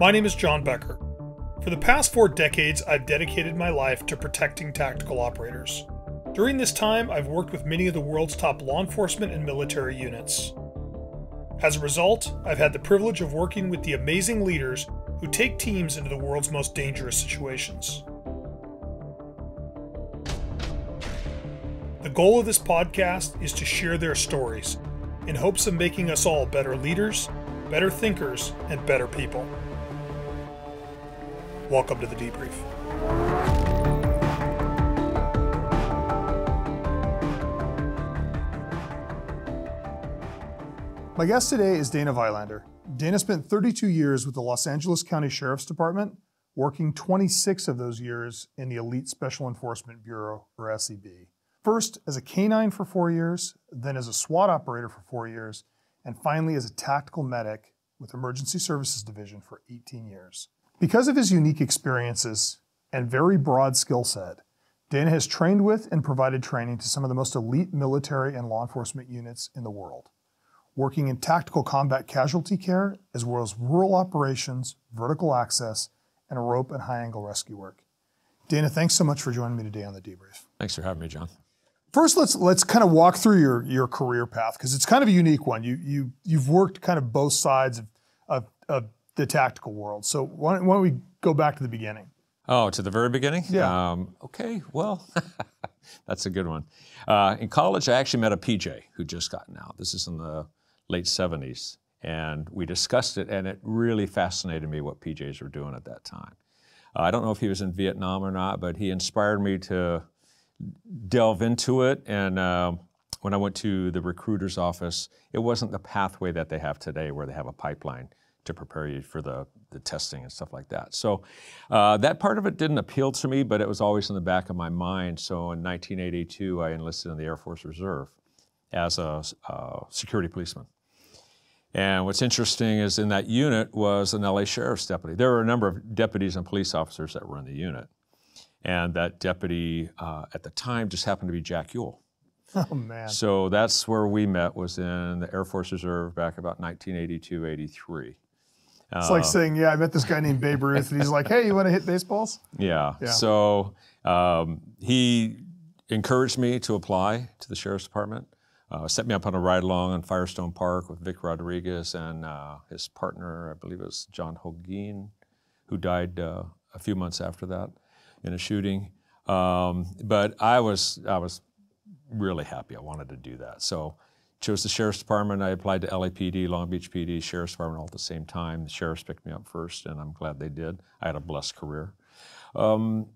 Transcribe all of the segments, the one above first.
My name is Jon Becker. For the past four decades, I've dedicated my life to protecting tactical operators. During this time, I've worked with many of the world's top law enforcement and military units. As a result, I've had the privilege of working with the amazing leaders who take teams into the world's most dangerous situations. The goal of this podcast is to share their stories in hopes of making us all better leaders, better thinkers, and better people. Welcome to the debrief. My guest today is Dana Vilander. Dana spent 32 years with the Los Angeles County Sheriff's Department, working 26 of those years in the Elite Special Enforcement Bureau, or SEB. First as a canine for four years, then as a SWAT operator for four years, and finally as a tactical medic with Emergency Services Division for 18 years. Because of his unique experiences and very broad skill set, Dana has trained with and provided training to some of the most elite military and law enforcement units in the world working in tactical combat casualty care, as well as rural operations, vertical access, and rope and high angle rescue work. Dana, thanks so much for joining me today on the debrief. Thanks for having me, Jon. First, let's let's kind of walk through your your career path because it's kind of a unique one. You you you've worked kind of both sides of of, of the tactical world. So why don't, why don't, we go back to the beginning? Oh, to the very beginning? Yeah. Um, okay. Well, that's a good one. Uh, in college, I actually met a PJ who just gotten out. This is in the late 70s. And we discussed it, and it really fascinated me what PJs were doing at that time. Uh, I don't know if he was in Vietnam or not, but he inspired me to delve into it. And uh, when I went to the recruiter's office, it wasn't the pathway that they have today where they have a pipeline to prepare you for the, the testing and stuff like that. So uh, that part of it didn't appeal to me, but it was always in the back of my mind. So in 1982, I enlisted in the Air Force Reserve as a uh, security policeman. And what's interesting is in that unit was an LA sheriff's deputy. There were a number of deputies and police officers that were in the unit. And that deputy uh, at the time just happened to be Jack Ewell. Oh, man. So that's where we met, was in the Air Force Reserve back about 1982, 83. It's uh, like saying, yeah, I met this guy named Babe Ruth, and he's like, hey, you want to hit baseballs? Yeah. yeah. So um, he encouraged me to apply to the Sheriff's Department uh, set me up on a ride along in Firestone Park with Vic Rodriguez and uh, his partner, I believe it was John Holguin, who died uh, a few months after that in a shooting. Um, but I was, I was really happy. I wanted to do that. So chose the Sheriff's Department. I applied to LAPD, Long Beach PD, Sheriff's Department all at the same time. The sheriffs picked me up first, and I'm glad they did. I had a blessed career. Um,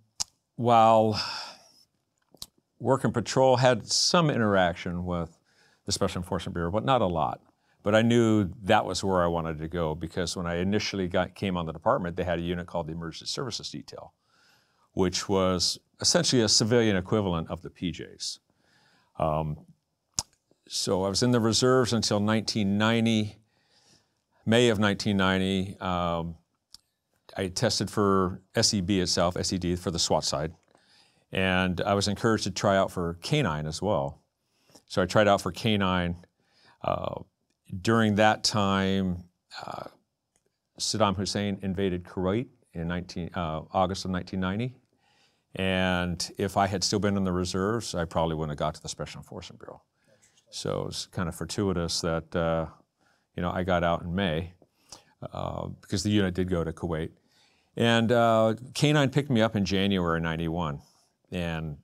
while working patrol, had some interaction with the Special Enforcement Bureau, but not a lot. But I knew that was where I wanted to go because when I initially got, came on the department, they had a unit called the Emergency Services Detail, which was essentially a civilian equivalent of the PJs. Um, so I was in the reserves until 1990, May of 1990. Um, I tested for SEB itself, SED for the SWAT side, and I was encouraged to try out for canine as well. So I tried out for K9. Uh, during that time, uh, Saddam Hussein invaded Kuwait in 19, uh, August of 1990. And if I had still been in the reserves, I probably wouldn't have got to the Special Enforcement Bureau. So it's kind of fortuitous that uh, you know I got out in May uh, because the unit did go to Kuwait. And uh, K9 picked me up in January '91 and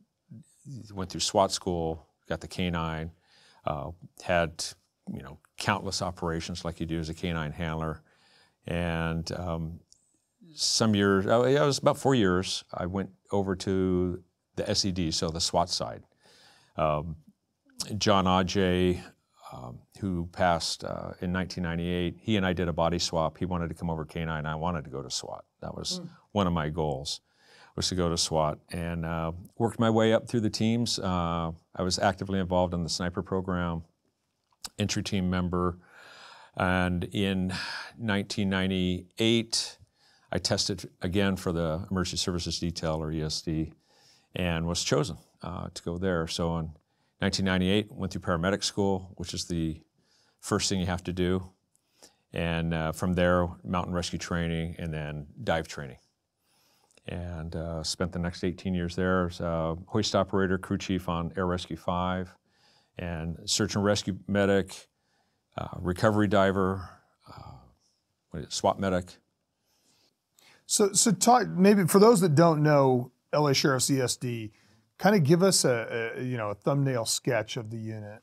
went through SWAT school got the canine, uh, had you know countless operations like you do as a canine handler, and um, some years, oh, it was about four years. I went over to the SED, so the SWAT side. Um, John Ajay, um, who passed uh, in 1998, he and I did a body swap. He wanted to come over canine. I wanted to go to SWAT. That was mm. one of my goals was to go to SWAT and uh, worked my way up through the teams. Uh, I was actively involved in the sniper program, entry team member, and in 1998, I tested again for the Emergency Services Detail or ESD and was chosen uh, to go there. So in 1998, went through paramedic school, which is the first thing you have to do. and uh, from there, mountain rescue training, and then dive training. And uh, spent the next 18 years there as hoist operator, crew chief on Air Rescue 5, and search and rescue medic, uh, recovery diver, uh, SWAT medic. So, so talk maybe for those that don't know LA Sheriff's ESD, kind of give us a, a you know a thumbnail sketch of the unit.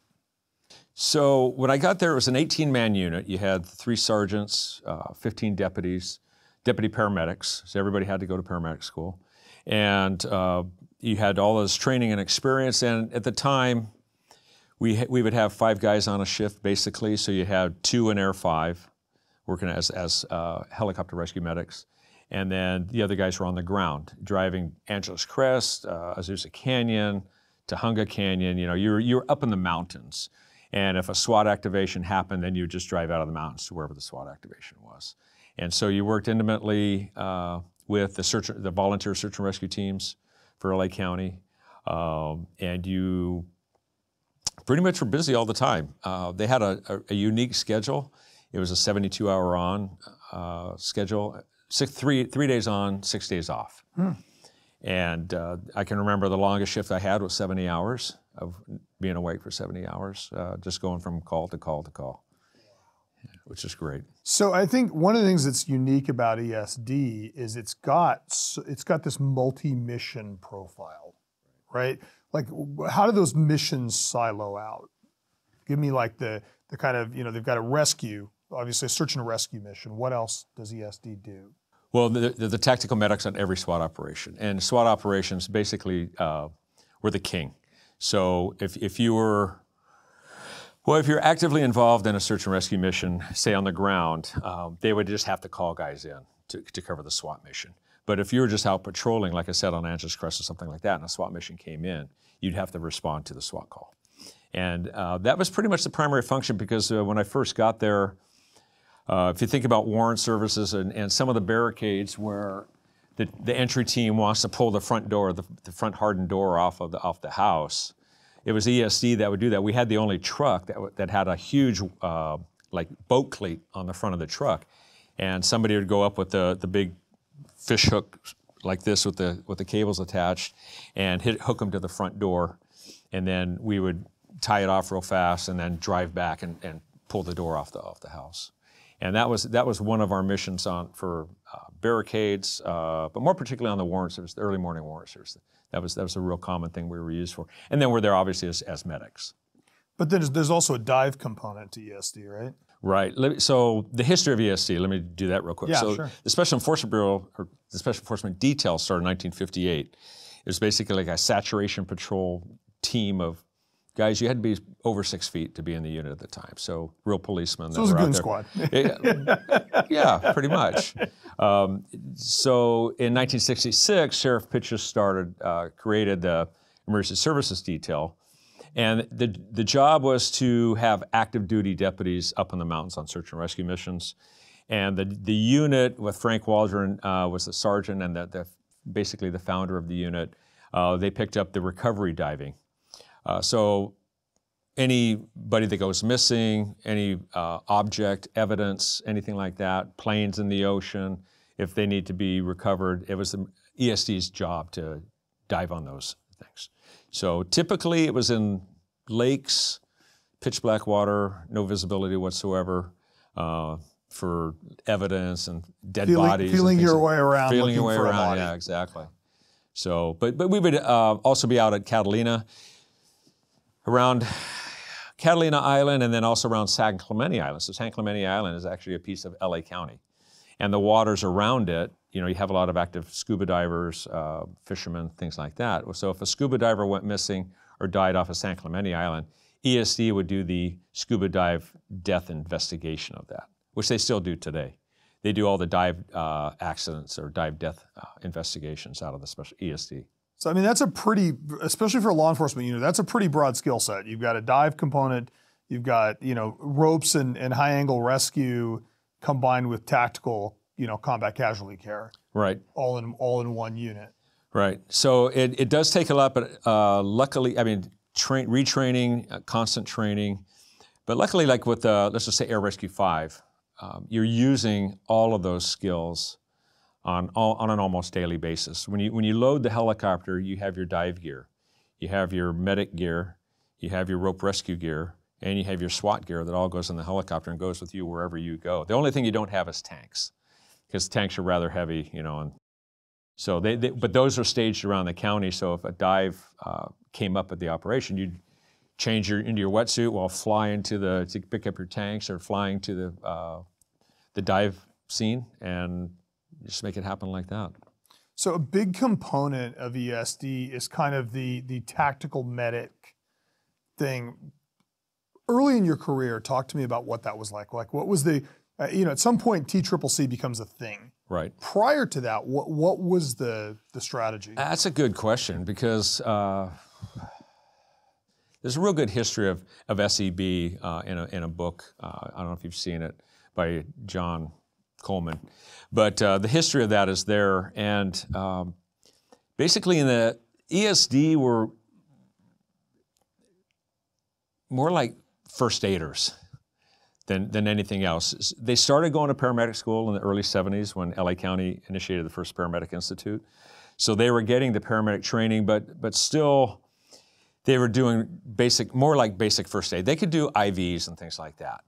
So when I got there, it was an 18-man unit. You had three sergeants, uh, 15 deputies, deputy paramedics. So everybody had to go to paramedic school, and uh, you had all this training and experience. And at the time, we we would have five guys on a shift basically. So you had two in Air Five, working as as uh, helicopter rescue medics, and then the other guys were on the ground driving Angeles Crest, uh, Azusa Canyon, Tujunga Canyon. You know, you're you're up in the mountains. And if a SWAT activation happened, then you would just drive out of the mountains to wherever the SWAT activation was. And so you worked intimately uh, with the search, the volunteer search and rescue teams for LA County, um, and you pretty much were busy all the time. Uh, they had a, a, a, unique schedule. It was a 72-hour on uh, schedule, six, three three days on, six days off. Hmm. And uh, I can remember the longest shift I had was 70 hours of being awake for 70 hours, uh, just going from call to call to call, which is great. So I think one of the things that's unique about ESD is it's got it's got this multi-mission profile, right? Like, how do those missions silo out? Give me like the the kind of you know they've got a rescue, obviously a search and rescue mission. What else does ESD do? Well, the, the, the tactical medics on every SWAT operation, and SWAT operations basically uh, were the king. So if, if you were, well, if you're actively involved in a search and rescue mission, say on the ground, um, they would just have to call guys in to, to cover the SWAT mission. But if you were just out patrolling, like I said, on Angeles Crest or something like that, and a SWAT mission came in, you'd have to respond to the SWAT call. And uh, that was pretty much the primary function because uh, when I first got there, uh, if you think about warrant services and, and, some of the barricades where the, the entry team wants to pull the front door, the, the front hardened door off of the, off the house. It was ESD that would do that. We had the only truck that, that had a huge uh, like boat cleat on the front of the truck, and somebody would go up with the, the big fish hook like this with the with the cables attached, and hit hook them to the front door, and then we would tie it off real fast and then drive back and, and pull the door off the off the house. And that was that was one of our missions on for uh, barricades, uh, but more particularly on the warrant service, the early morning warrant service. That was that was a real common thing we were used for. And then we're there obviously as, as medics. But then there's also a dive component to ESD, right? Right. Me, so the history of ESD. Let me do that real quick. Yeah, so sure. the Special Enforcement Bureau, or the Special Enforcement Detail, started in 1958. It was basically like a saturation patrol team of guys, you had to be over six feet to be in the unit at the time. So real policemen. So it was a goon squad. yeah, pretty much. Um, so in 1966, Sheriff Pitchess started, uh, created the Emergency Services Detail. And the, the job was to have active duty deputies up in the mountains on search and rescue missions. And the, the unit with Frank Waldron uh, was the sergeant and the, the, basically the founder of the unit. Uh, they picked up the recovery diving. Uh, so anybody that goes missing, any uh, object, evidence, anything like that, planes in the ocean, if they need to be recovered, it was the ESD's job to dive on those things. So typically it was in lakes, pitch black water, no visibility whatsoever. Uh, for evidence and dead feeling, bodies, feeling your way around, feeling your way around, yeah, exactly. So, but but we would uh, also be out at Catalina around Catalina Island and then also around San Clemente Island. So San Clemente Island is actually a piece of LA County. And the waters around it, you know, you have a lot of active scuba divers, uh, fishermen, things like that. So if a scuba diver went missing or died off of San Clemente Island, ESD would do the scuba dive death investigation of that, which they still do today. They do all the dive uh, accidents or dive death uh, investigations out of the special ESD. So I mean, that's a pretty, especially for a law enforcement unit, that's a pretty broad skill set. You've got a dive component, you've got you know ropes and, and high angle rescue combined with tactical, you know, combat casualty care. Right. All in all in one unit. Right. So it, it does take a lot, but uh, luckily, I mean, train, retraining, uh, constant training. But luckily, like with uh, let's just say Air Rescue Five, um, you're using all of those skills on, on an almost daily basis. When you, when you load the helicopter, you have your dive gear, you have your medic gear, you have your rope rescue gear, and you have your SWAT gear that all goes in the helicopter and goes with you wherever you go. The only thing you don't have is tanks, because tanks are rather heavy, you know. And so they, they, but those are staged around the county. So if a dive uh, came up at the operation, you'd change your into your wetsuit while flying to the to pick up your tanks or flying to the uh, the dive scene and just make it happen like that. So a big component of ESD is kind of the the tactical medic thing. Early in your career, talk to me about what that was like. Like, what was the uh, you know at some point TCCC becomes a thing. Right. Prior to that, what what was the the strategy? That's a good question because uh, there's a real good history of of SEB uh, in a in a book. Uh, I don't know if you've seen it by John Coleman. But uh, the history of that is there. And um, basically, in the ESD, were more like first aiders than, than anything else. They started going to paramedic school in the early 70s when LA County initiated the first paramedic institute. So they were getting the paramedic training, but, but still, they were doing basic, more like basic first aid. They could do IVs and things like that.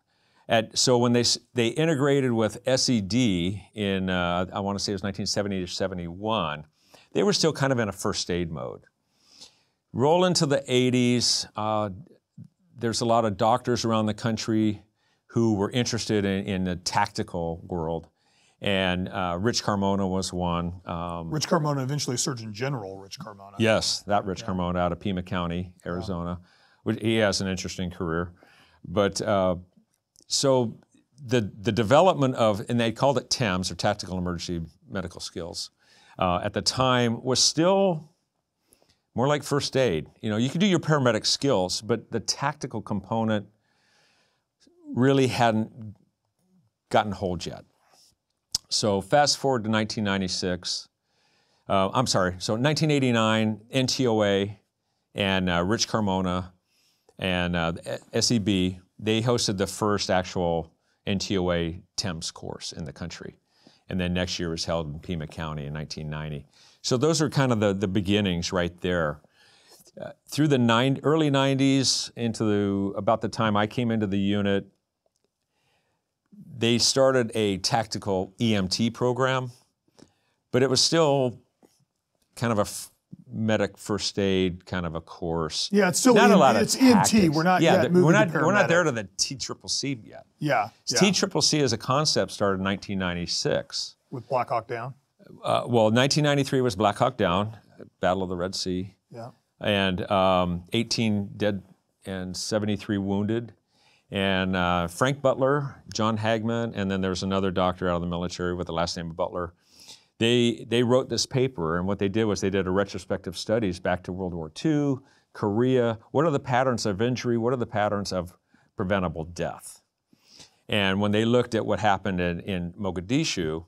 At, so when they, they integrated with SED in, uh, I want to say it was 1970 to 71, they were still kind of in a first aid mode. Roll into the 80s, uh, there's a lot of doctors around the country who were interested in, in the tactical world. And uh, Rich Carmona was one. Um, Rich Carmona, eventually Surgeon General Rich Carmona. Yes, that Rich yeah. Carmona out of Pima County, Arizona. Yeah. He has an interesting career. But uh, so the, the development of, and they called it TEMS, or Tactical Emergency Medical Skills, uh, at the time was still more like first aid. You know, you could do your paramedic skills, but the tactical component really hadn't gotten hold yet. So fast forward to 1996. Uh, I'm sorry, so 1989, NTOA and uh, Rich Carmona and uh, SEB they hosted the first actual NTOA TEMS course in the country. And then next year was held in Pima County in 1990. So those are kind of the, the beginnings right there. Uh, through the nine, early 90s into the, about the time I came into the unit, they started a tactical EMT program, but it was still kind of a medic first aid kind of a course. Yeah, it's still not a lot of it's EMT. We're not yeah, we're not we're not there to the T triple C yet. Yeah, T triple C as a concept started in 1996 with Black Hawk Down. Uh, well, 1993 was Black Hawk Down, Battle of the Red Sea. Yeah, and um, 18 dead and 73 wounded. And uh, Frank Butler, John Hagmann, and then there was another doctor out of the military with the last name of Butler they, they wrote this paper, and what they did was they did a retrospective studies back to World War II, Korea. What are the patterns of injury? What are the patterns of preventable death? And when they looked at what happened in, in Mogadishu,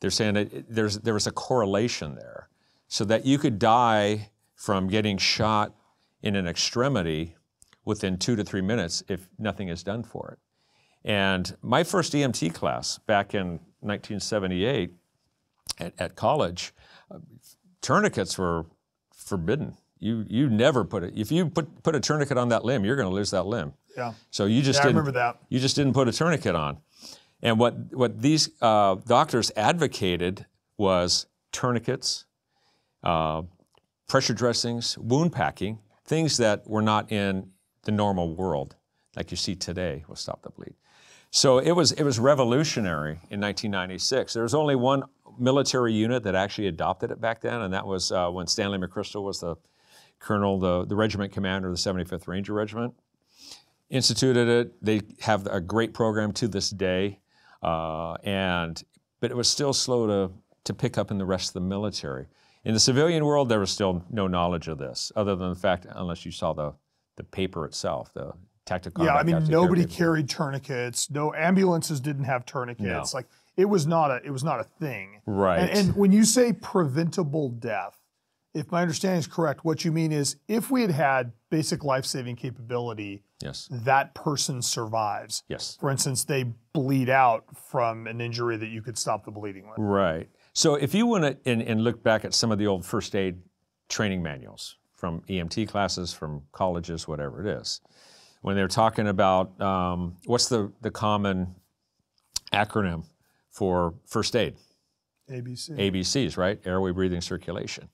they're saying that there's, there was a correlation there. So that you could die from getting shot in an extremity within two to three minutes if nothing is done for it. And my first EMT class back in 1978 at, at college, uh, tourniquets were forbidden. You you never put it. If you put put a tourniquet on that limb, you're going to lose that limb. Yeah. So you just yeah, didn't, I remember that. You just didn't put a tourniquet on. And what what these uh, doctors advocated was tourniquets, uh, pressure dressings, wound packing, things that were not in the normal world, like you see today will Stop the Bleed. So it was it was revolutionary in 1996. There was only one military unit that actually adopted it back then, and that was uh, when Stanley McChrystal was the colonel, the, the regiment commander of the 75th Ranger Regiment. Instituted it. They have a great program to this day, uh, and but it was still slow to to pick up in the rest of the military. In the civilian world, there was still no knowledge of this, other than the fact, unless you saw the the paper itself, the tactical. Yeah, I mean, nobody carried tourniquets. No ambulances didn't have tourniquets. No. Like it was not a it was not a thing. Right. And, and when you say preventable death, if my understanding is correct, what you mean is if we had had basic life-saving capability, Yes. that person survives. Yes. For instance, they bleed out from an injury that you could stop the bleeding with. Right. So if you want to and, and look back at some of the old first aid training manuals from EMT classes, from colleges, whatever it is, when they're talking about um, what's the, the common acronym for first aid? ABC. ABCs, right? Airway, breathing, circulation.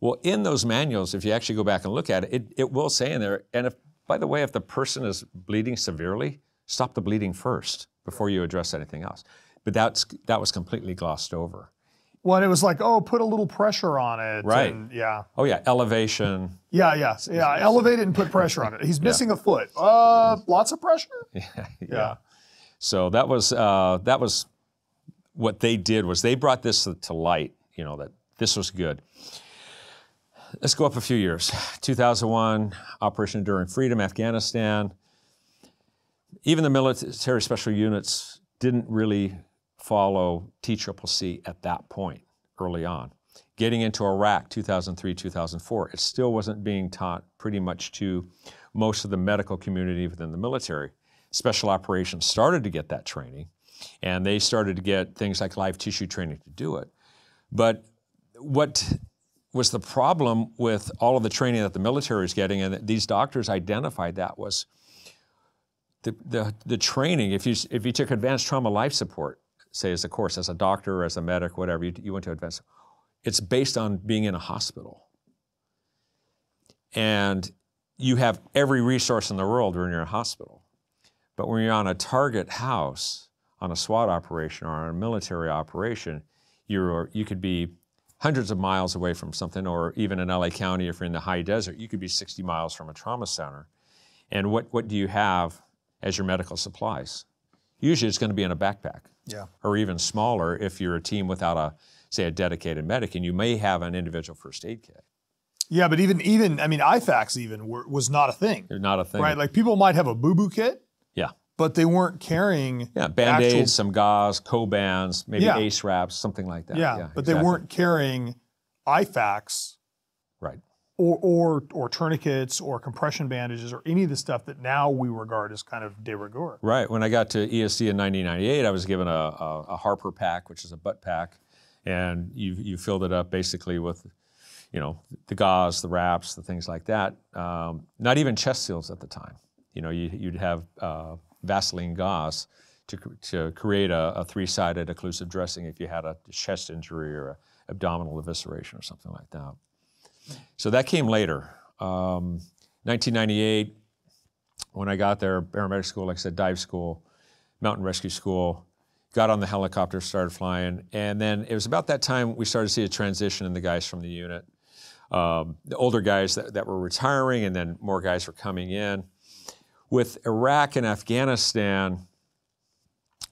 Well, in those manuals, if you actually go back and look at it, it, it will say in there, and if, by the way, if the person is bleeding severely, stop the bleeding first before you address anything else. But that's, that was completely glossed over. Well, it was like, oh, put a little pressure on it. Right. and yeah. Oh yeah, elevation. Yeah, yeah. Yeah. Elevate it and put pressure on it. He's missing a foot. Uh, lots of pressure? Yeah. Yeah. So that was uh, that was what they did was they brought this to light. You know that this was good. Let's go up a few years. 2001, Operation Enduring Freedom, Afghanistan. Even the military special units didn't really follow TCCC at that point early on. Getting into Iraq 2003, 2004, it still wasn't being taught pretty much to most of the medical community within the military. Special operations started to get that training, and they started to get things like live tissue training to do it. But what was the problem with all of the training that the military is getting, and these doctors identified that was the, the, the training. If you, if you took advanced trauma life support, say as a course, as a doctor or as a medic, whatever, you, you went to advanced, it's based on being in a hospital. And you have every resource in the world when you're in a hospital. But when you're on a target house, on a SWAT operation or on a military operation, you're, you could be hundreds of miles away from something, or even in LA County, if you're in the high desert, you could be 60 miles from a trauma center. And what, what do you have as your medical supplies? Usually it's going to be in a backpack Yeah. or even smaller if you're a team without a, say, a dedicated medic, and you may have an individual first aid kit. Yeah, but even, even I mean, IFAKs even were, was not a thing, They're not a thing. right? Like people might have a boo-boo kit, yeah. But they weren't carrying Yeah, band-aids, some gauze, co-bands, maybe Yeah. ace wraps, something like that. Yeah, but they weren't carrying IFAKs Right. or, or or tourniquets or compression bandages or any of the stuff that now we regard as kind of de rigueur. Right. When I got to ESD in 1998, I was given a, a, a Harper pack, which is a butt pack, and you, you filled it up basically with, you know, the gauze, the wraps, the things like that. Um, not even chest seals at the time. You know, you, you'd have uh, Vaseline gauze to, to create a, a three-sided occlusive dressing if you had a chest injury or abdominal evisceration or something like that. So that came later. Um, 1998, when I got there, paramedic school, like I said, dive school, mountain rescue school, got on the helicopter, started flying. And then it was about that time we started to see a transition in the guys from the unit. Um, the older guys that, that were retiring, and then more guys were coming in. With Iraq and Afghanistan,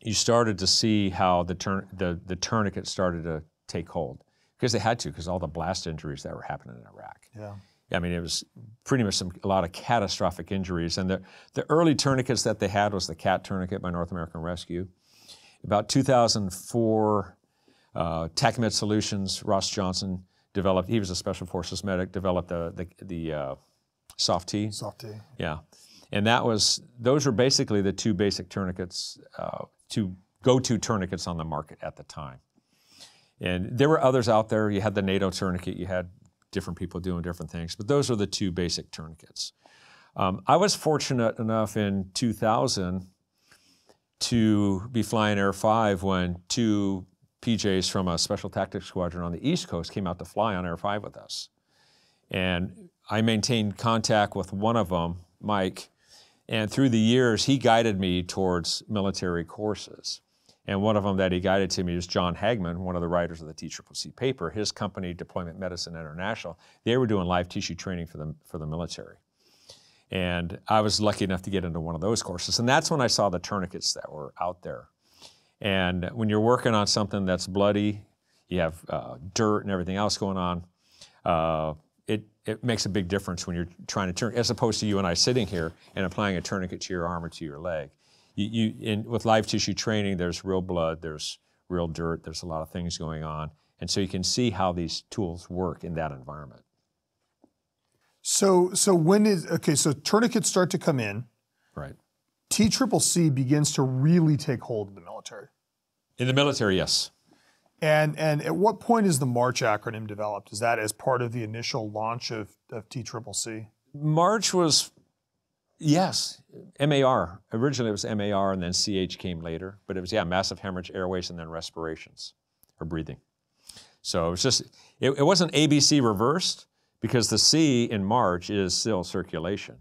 you started to see how the, turn, the, the tourniquet started to take hold because they had to, because all the blast injuries that were happening in Iraq. Yeah. I mean, it was pretty much some, a lot of catastrophic injuries. And the, the early tourniquets that they had was the CAT tourniquet by North American Rescue. About 2004, uh, TACMED Solutions, Ross Johnson developed, he was a Special Forces medic, developed the, the, the uh, SOF-T. Soft T. Yeah. And that was, those were basically the two basic tourniquets, uh, two go to tourniquets on the market at the time. And there were others out there. You had the NATO tourniquet, you had different people doing different things, but those are the two basic tourniquets. Um, I was fortunate enough in 2000 to be flying Air 5 when two PJs from a special tactics squadron on the East Coast came out to fly on Air 5 with us. And I maintained contact with one of them, Mike, and through the years, he guided me towards military courses. And one of them that he guided to me is John Hagmann, one of the writers of the TCCC paper. His company, Deployment Medicine International, they were doing live tissue training for the, for the military. And I was lucky enough to get into one of those courses. And that's when I saw the tourniquets that were out there. And when you're working on something that's bloody, you have uh, dirt and everything else going on, uh, it, makes a big difference when you're trying to turn, as opposed to you and I sitting here and applying a tourniquet to your arm or to your leg. You, you, in, with live tissue training, there's real blood, there's real dirt, there's a lot of things going on. And so you can see how these tools work in that environment. So, so when is okay? So tourniquets start to come in. Right. T Triple C begins to really take hold in the military. In the military, yes. And and at what point is the MARCH acronym developed? Is that as part of the initial launch of, of T Triple C? MARCH was, yes, MAR. Originally it was MAR and then CH came later, but it was, yeah, massive hemorrhage, airways, and then respirations or breathing. So it was just, it, it wasn't ABC reversed because the C in MARCH is still circulation,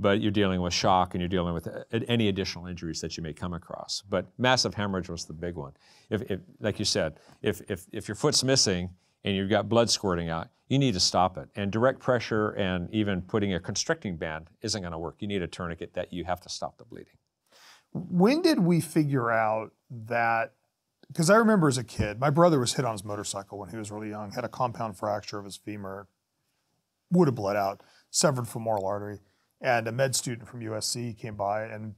but you're dealing with shock and you're dealing with uh, any additional injuries that you may come across. But massive hemorrhage was the big one. If, if like you said, if, if, if your foot's missing and you've got blood squirting out, you need to stop it. And direct pressure and even putting a constricting band isn't going to work. You need a tourniquet that you have to stop the bleeding. When did we figure out that? Because I remember as a kid, my brother was hit on his motorcycle when he was really young, had a compound fracture of his femur, would have bled out, severed femoral artery. And a med student from USC came by and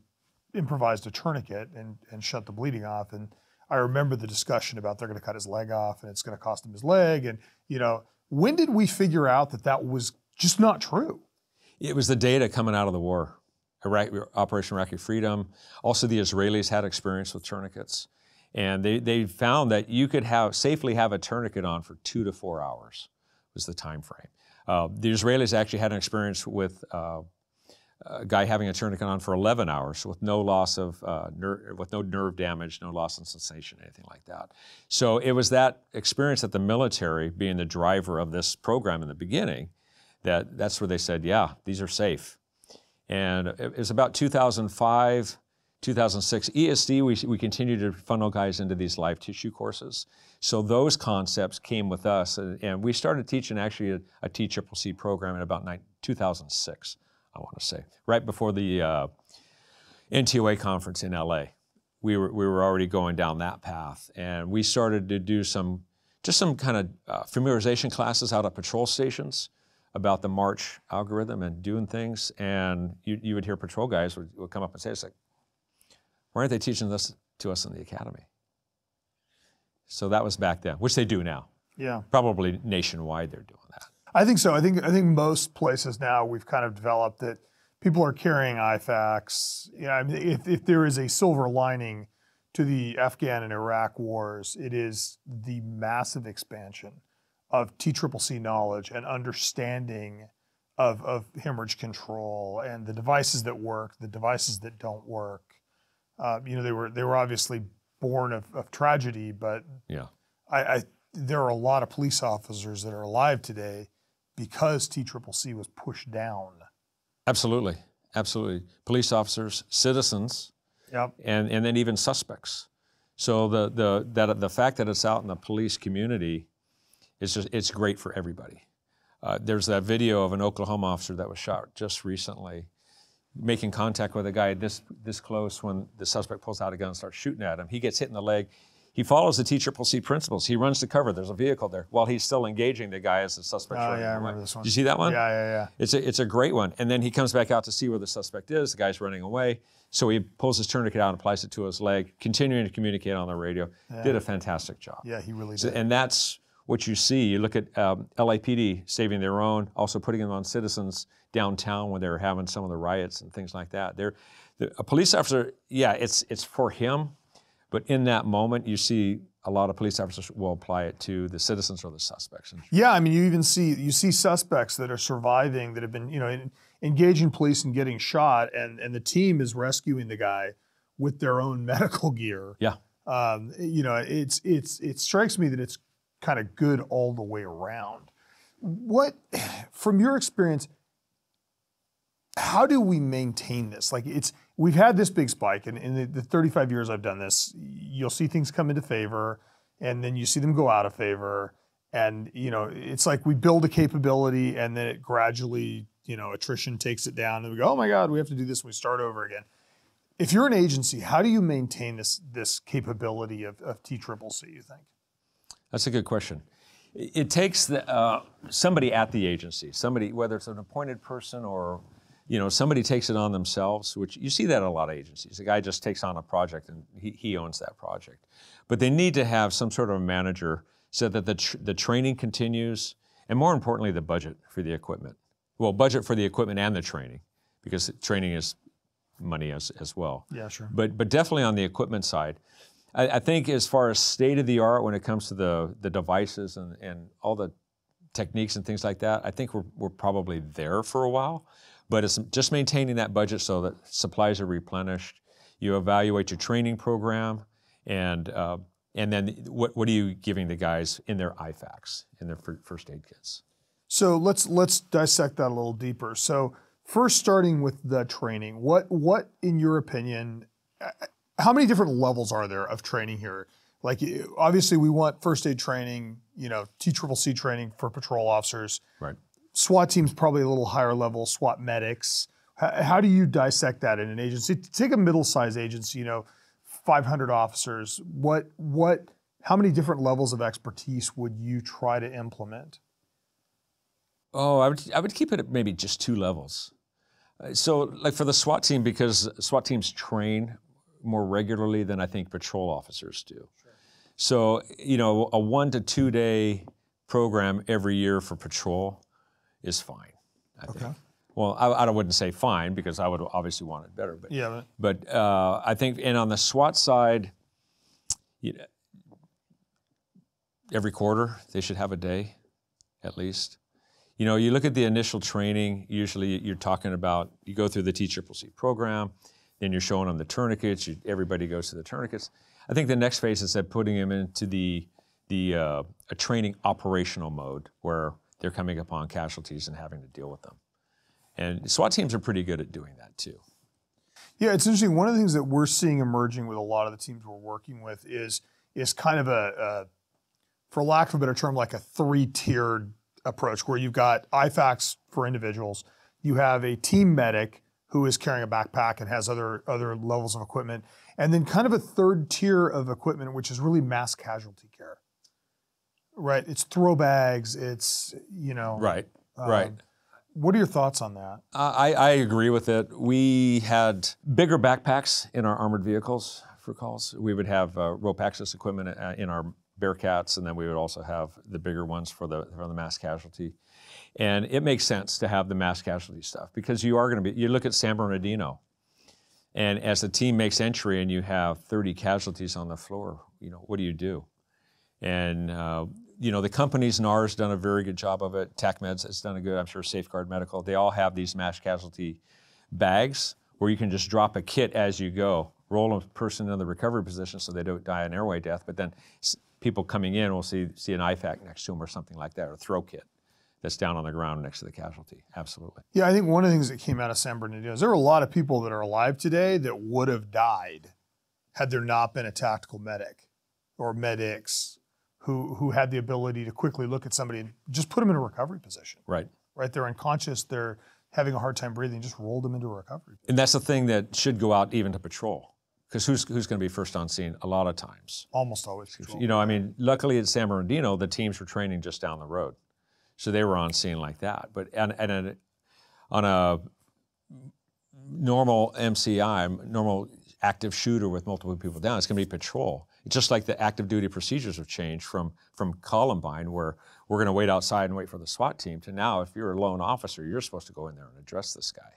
improvised a tourniquet and, and shut the bleeding off. And I remember the discussion about they're going to cut his leg off and it's going to cost him his leg. And, you know, when did we figure out that that was just not true? It was the data coming out of the war. Iraq, Operation Iraqi Freedom. Also, the Israelis had experience with tourniquets. And they, they found that you could have safely have a tourniquet on for two to four hours was the time frame. Uh, the Israelis actually had an experience with uh, a guy having a tourniquet on for 11 hours with no loss of uh, ner- with no nerve damage, no loss in sensation, anything like that. So it was that experience that the military, being the driver of this program in the beginning, that that's where they said, yeah, these are safe. And it was about 2005, 2006. ESD, we, we continued to funnel guys into these live tissue courses. So those concepts came with us, and, and we started teaching actually a, a TCCC program in about 2006, I want to say, right before the uh, NTOA conference in LA. We were, we were already going down that path, and we started to do some, just some kind of uh, familiarization classes out at patrol stations about the MARCH algorithm and doing things. And you, you would hear patrol guys would, would come up and say, it's like, why aren't they teaching this to us in the academy? So that was back then, which they do now. Yeah. Probably nationwide they're doing that. I think so. I think I think most places now we've kind of developed that people are carrying IFAKs. Yeah, I mean, if, if there is a silver lining to the Afghan and Iraq wars, it is the massive expansion of TCCC knowledge and understanding of, of hemorrhage control and the devices that work, the devices that don't work. Uh, you know, they were they were obviously born of, of tragedy, but Yeah. I, I there are a lot of police officers that are alive today because TCCC was pushed down. Absolutely. Absolutely. Police officers, citizens, Yep. and, and then even suspects. So the, the, that, the fact that it's out in the police community is just, it's great for everybody. Uh, there's that video of an Oklahoma officer that was shot just recently, making contact with a guy this, this close when the suspect pulls out a gun and starts shooting at him. He gets hit in the leg. He follows the TCCC principles. He runs to cover. There's a vehicle there while he's still engaging the guy as the suspect. Oh yeah, I remember this one. Did you see that one? Yeah, yeah, yeah. It's a, it's a great one. And then he comes back out to see where the suspect is. The guy's running away. So he pulls his tourniquet out and applies it to his leg, continuing to communicate on the radio. Did a fantastic job. Yeah, he really So- did. and that's what you see. You look at um, LAPD saving their own, also putting them on citizens downtown when they were having some of the riots and things like that. They're, the, a police officer, yeah, it's, it's for him, but in that moment, you see a lot of police officers will apply it to the citizens or the suspects. Yeah, I mean, you even see you see suspects that are surviving that have been, you know, en- engaging police and getting shot, and and the team is rescuing the guy with their own medical gear. yeah, Um, you know, it's it's it strikes me that it's kind of good all the way around. What, from your experience, how do we maintain this? Like it's we've had this big spike, and in the, the 35 years I've done this, you'll see things come into favor, and then you see them go out of favor, and you know it's like we build a capability, and then it gradually, you know, attrition takes it down, and we go, oh my God, we have to do this, and we start over again. If you're an agency, how do you maintain this this capability of, of TCCC? You think? That's a good question. It it takes the, uh, somebody at the agency, somebody, whether it's an appointed person or, you know, somebody takes it on themselves, which you see that in a lot of agencies. A guy just takes on a project and he, he owns that project. But they need to have some sort of a manager so that the, tr- the training continues, and more importantly, the budget for the equipment. Well, budget for the equipment and the training, because training is money as, as well. Yeah, sure. But, but definitely on the equipment side. I, I think as far as state of the art when it comes to the, the devices and, and all the techniques and things like that, I think we're, we're probably there for a while. But it's just maintaining that budget so that supplies are replenished. You evaluate your training program, and uh, and then what, what are you giving the guys in their IFAKs, in their first aid kits? So let's let's dissect that a little deeper. So first, starting with the training, what what in your opinion, uh, how many different levels are there of training here? Like obviously, we want first aid training, you know, T Triple C training for patrol officers. Right. SWAT team's probably a little higher level. SWAT medics. How, how do you dissect that in an agency? Take a middle-sized agency, you know, 500 officers. What what? How many different levels of expertise would you try to implement? Oh, I would I would keep it at maybe just two levels. Uh, so, like for the SWAT team, because SWAT teams train more regularly than I think patrol officers do. Sure. So, you know, a one to two day program every year for patrol is fine. I okay. Think. Well, I, I, wouldn't say fine because I would obviously want it better. But yeah, but, but uh, I think, and on the SWAT side, you know, every quarter they should have a day, at least. You know, you look at the initial training. Usually, you're talking about you go through the TCCC program then you're showing them the tourniquets. You, everybody goes to the tourniquets. I think the next phase is that putting them into the the uh, a training operational mode where they're coming upon casualties and having to deal with them. And SWAT teams are pretty good at doing that too. Yeah, it's interesting. One of the things that we're seeing emerging with a lot of the teams we're working with is is kind of a, a for lack of a better term, like a three-tiered approach where you've got IFAKs for individuals, you have a team medic who is carrying a backpack and has other other levels of equipment, and then kind of a third tier of equipment, which is really mass casualty care. Right, it's throw bags. It's you know. Right. Um, right. What are your thoughts on that? Uh, I, I agree with it. We had bigger backpacks in our armored vehicles for calls. We would have uh, rope access equipment uh, in our Bearcats, and then we would also have the bigger ones for the for the mass casualty. And it makes sense to have the mass casualty stuff because you are going to be, you look at San Bernardino, and as the team makes entry and you have 30 casualties on the floor, you know, what do you do? And, uh, you know, the companies, NAR's done a very good job of it. TACMEDS has done a good, I'm sure Safeguard Medical. They all have these mass casualty bags where you can just drop a kit as you go, roll a person in the recovery position so they don't die an airway death, but then people coming in will see, see an IFAK next to them or something like that, or a throw kit that's down on the ground next to the casualty. Absolutely. Yeah, I think one of the things that came out of San Bernardino is there are a lot of people that are alive today that would have died had there not been a tactical medic or medics who who had the ability to quickly look at somebody and just put them in a recovery position. Right. Right. They're unconscious. They're having a hard time breathing. Just roll them into a recovery. And that's the thing that should go out even to patrol. Because who's, who's going to be first on scene a lot of times? Almost always. Patrol. You know, I mean, luckily at San Bernardino, the teams were training just down the road. So they were on scene like that. But and, and on a normal MCI, normal active shooter with multiple people down, it's going to be patrol. just like the active duty procedures have changed from from Columbine, where we're going to wait outside and wait for the SWAT team, to now, if you're a lone officer, you're supposed to go in there and address this guy,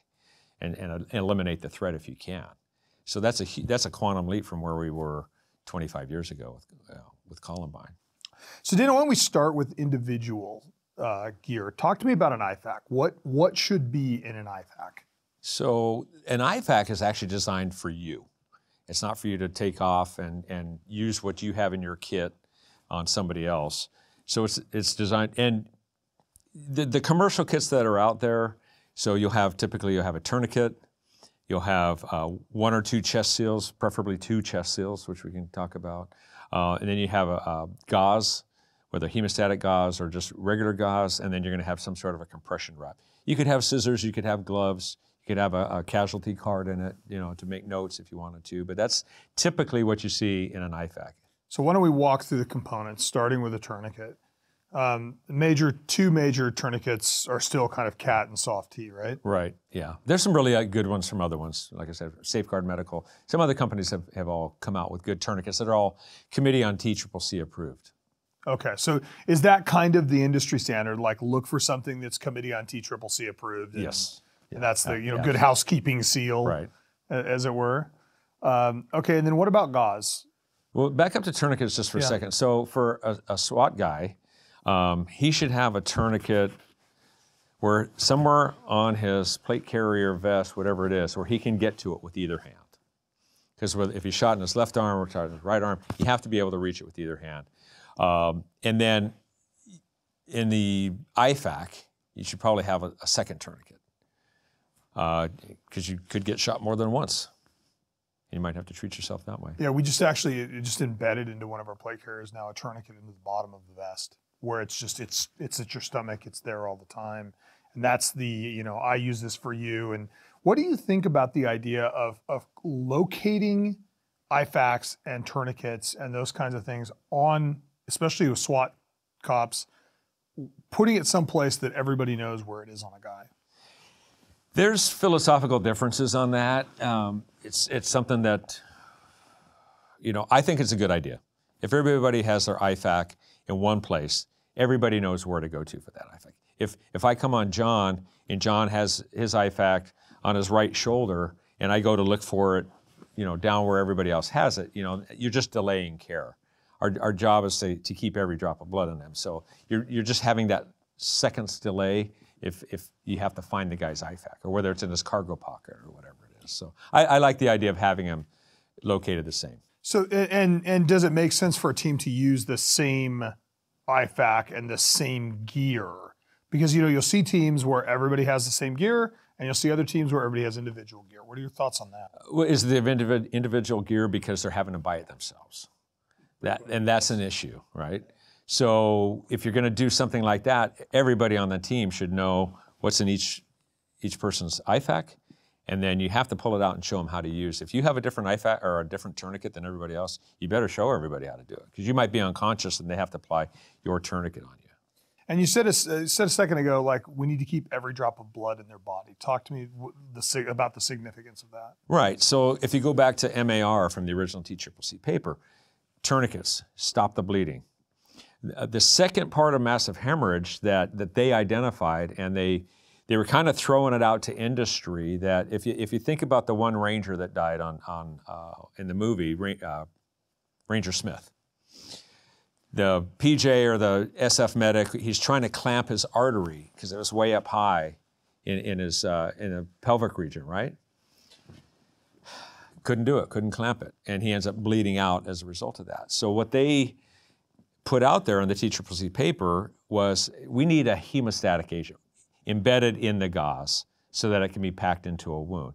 and, and, and eliminate the threat if you can. So that's a that's a quantum leap from where we were 25 years ago with, uh, with Columbine. So Dana, why don't we start with individual uh, gear. Talk to me about an IFAK. What what should be in an IFAK? So an IFAK is actually designed for you. It's not for you to take off and, and use what you have in your kit on somebody else. So it's it's designed and the, the commercial kits that are out there. So you'll have typically you'll have a tourniquet, you'll have uh, one or two chest seals, preferably two chest seals, which we can talk about, uh, and then you have a, a gauze whether hemostatic gauze or just regular gauze, and then you're going to have some sort of a compression wrap. You could have scissors, you could have gloves, you could have a, a, casualty card in it, you know, to make notes if you wanted to. But that's typically what you see in an IFAK. So why don't we walk through the components, starting with a tourniquet. Um, major two major tourniquets are still kind of CAT and SOF-T, right? Right. Yeah. There's some really uh, good ones from other ones. Like I said, Safeguard Medical. Some other companies have, have all come out with good tourniquets that are all Committee on TCCC approved. Okay, so is that kind of the industry standard? Like, look for something that's committee on TCCC approved. Yes. And that's the you know good housekeeping seal, Right. as it were. Um, okay, and then what about gauze? Well, back up to tourniquets just for Yeah. a second. So for a, a SWAT guy, um, he should have a tourniquet where somewhere on his plate carrier vest, whatever it is, where he can get to it with either hand. Because if he's shot in his left arm or shot in his right arm, you have to be able to reach it with either hand. Um, and then in the IFAK, you should probably have a, a second tourniquet Uh, because you could get shot more than once. You might have to treat yourself that way. Yeah, we just actually just embedded into one of our plate carriers now a tourniquet into the bottom of the vest, where it's just it's it's at your stomach, it's there all the time, and that's the you know I use this for you. And what do you think about the idea of of locating IFAKs and tourniquets and those kinds of things on, especially with SWAT cops, putting it someplace that everybody knows where it is on a guy? There's philosophical differences on that. Um, it's it's something that you know I think it's a good idea. If everybody has their IFAK in one place, everybody knows where to go to for that IFAK. If if I come on Jon and Jon has his IFAK on his right shoulder, and I go to look for it, you know, down where everybody else has it, you know, you're just delaying care. Our, our job is to, to keep every drop of blood in them. So you're, you're just having that seconds delay if, if you have to find the guy's IFAK or whether it's in his cargo pocket or whatever it is. So I, I like the idea of having them located the same. So and and does it make sense for a team to use the same IFAK and the same gear? Because you know you'll see teams where everybody has the same gear, and you'll see other teams where everybody has individual gear. What are your thoughts on that? Well, Is the individual gear because they're having to buy it themselves? That and that's an issue, right? So if you're going to do something like that, everybody on the team should know what's in each each person's IFAK, and then you have to pull it out and show them how to use. If you have a different IFAK or a different tourniquet than everybody else, you better show everybody how to do it because you might be unconscious and they have to apply your tourniquet on you. And you said a, uh, said a second ago, like we need to keep every drop of blood in their body. Talk to me w- the, about the significance of that. Right. So if you go back to MARCH from the original TCCC paper, tourniquets stop the bleeding. Uh, The second part of massive hemorrhage that, that they identified, and they they were kind of throwing it out to industry that if you if you think about the one ranger that died on on uh, in the movie uh, Ranger Smith, the PJ or the SF medic, he's trying to clamp his artery because it was way up high in, in his uh, in the pelvic region, right? couldn't do it, couldn't clamp it, and he ends up bleeding out as a result of that. So what they put out there in the TCCC paper was we need a hemostatic agent embedded in the gauze so that it can be packed into a wound.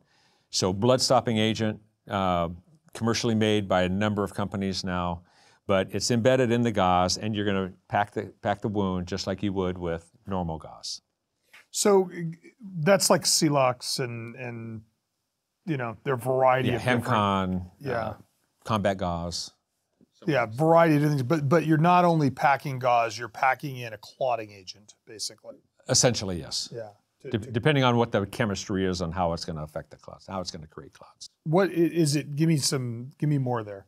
So blood stopping agent, uh, commercially made by a number of companies now, but it's embedded in the gauze, and you're going to pack the pack the wound just like you would with normal gauze. So that's like Celox and and you know their variety Yeah, of different- Hemcon, Yeah. uh, combat gauze. Yeah, variety of things. But but you're not only packing gauze, you're packing in a clotting agent, basically. Essentially, yes. Yeah. De- depending on what the chemistry is on how it's going to affect the clots, how it's going to create clots. What is it? Give me some. Give me more there.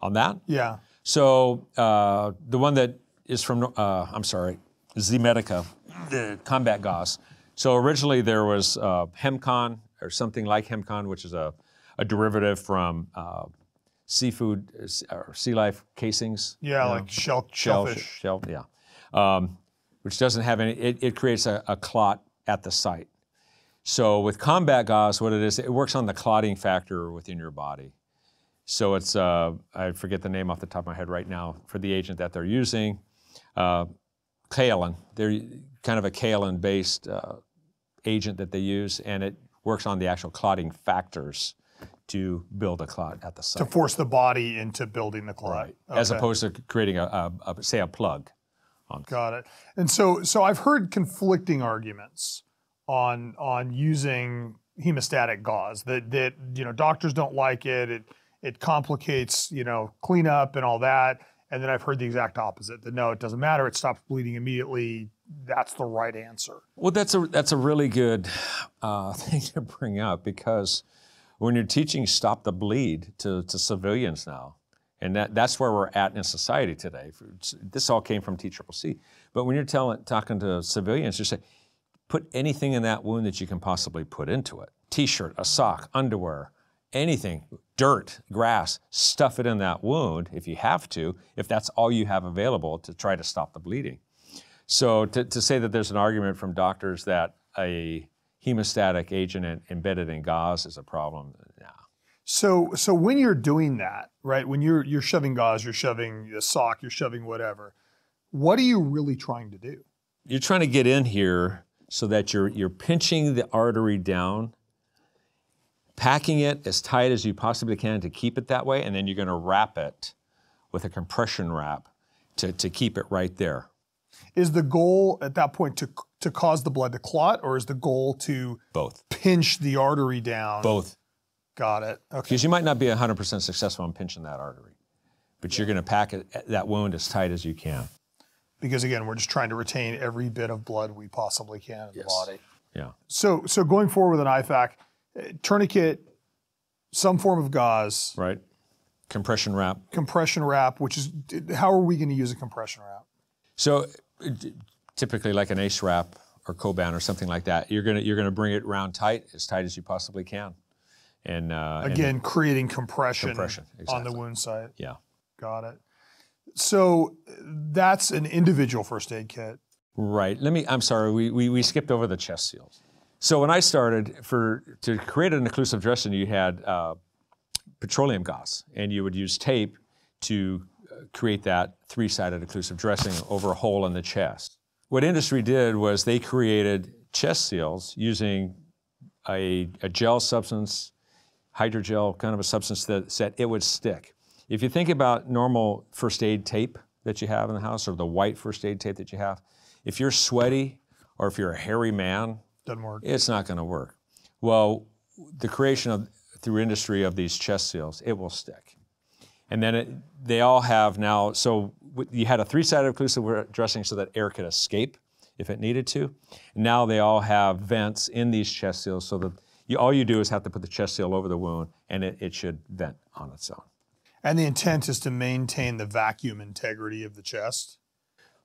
On that, Yeah. so uh, the one that is from, uh, I'm sorry, Z-Medica, the combat gauze. So originally there was uh, Hemcon or something like Hemcon, which is a, a derivative from uh, seafood uh, or sea life casings. Yeah, you know, like shell shell, shellfish. shell, yeah, um, which doesn't have any. It, it creates a, a clot at the site. So with combat gauze, what it is, it works on the clotting factor within your body. So it's uh, I forget the name off the top of my head right now for the agent that they're using, uh, kaolin. They're kind of a kaolin-based uh, agent that they use, and it works on the actual clotting factors to build a clot at the site. to force the body into building the clot. Right. As opposed to creating a, a, a say a plug. Got it. And so so I've heard conflicting arguments on on using hemostatic gauze that that you know doctors don't like it. It it complicates you know cleanup and all that. And then I've heard the exact opposite that no, it doesn't matter. It stops bleeding immediately. That's the right answer. Well, that's a that's a really good uh, thing to bring up because when you're teaching stop the bleed to, to civilians now, And that, that's where we're at in society today. This all came from TCCC. But when you're telling, talking to civilians, you say, put anything in that wound that you can possibly put into it. T-shirt, a sock, underwear, anything, dirt, grass, stuff it in that wound if you have to, if that's all you have available to try to stop the bleeding. So to, to say that there's an argument from doctors that a hemostatic agent embedded in gauze is a problem, nah. So, so when you're doing that, right? When you're you're shoving gauze, you're shoving a sock, you're shoving whatever. What are you really trying to do? You're trying to get in here so that you're you're pinching the artery down packing it as tight as you possibly can to keep it that way, and then you're going to wrap it with a compression wrap to, to keep it right there. Is the goal at that point to, to cause the blood to clot, or is the goal to both pinch the artery down? Both. Got it. Okay. Because you might not be 100% successful in pinching that artery, but yeah. you're going to pack it, that wound as tight as you can. Because again, we're just trying to retain every bit of blood we possibly can in yes. the body. Yeah. So, so going forward with an IFAK, eh, tourniquet, some form of gauze. Right. Compression wrap. Compression wrap, which is how are we going to use a compression wrap? So typically like an ace wrap or Coban or something like that, you're gonna you're gonna bring it around tight, as tight as you possibly can. And uh, again, and creating compression, compression exactly. on the wound site. Yeah. Got it. So that's an individual first aid kit. Right. Let me. I'm sorry. We, we, we skipped over the chest seals. So when I started, for to create an occlusive dressing, you had uh, petroleum gauze, and you would use tape to create that three-sided occlusive dressing over a hole in the chest. What industry did was they created chest seals using a, a gel substance, hydrogel, kind of a substance that said it would stick. If you think about normal first aid tape that you have in the house, or the white first aid tape that you have, if you're sweaty or if you're a hairy man, doesn't work. It's not going to work. Well, the creation of through industry of these chest seals, it will stick. And then it, they all have now, so you had a three-sided occlusive dressing so that air could escape if it needed to. Now they all have vents in these chest seals so that you, all you do is have to put the chest seal over the wound and it, it should vent on its own. And the intent is to maintain the vacuum integrity of the chest?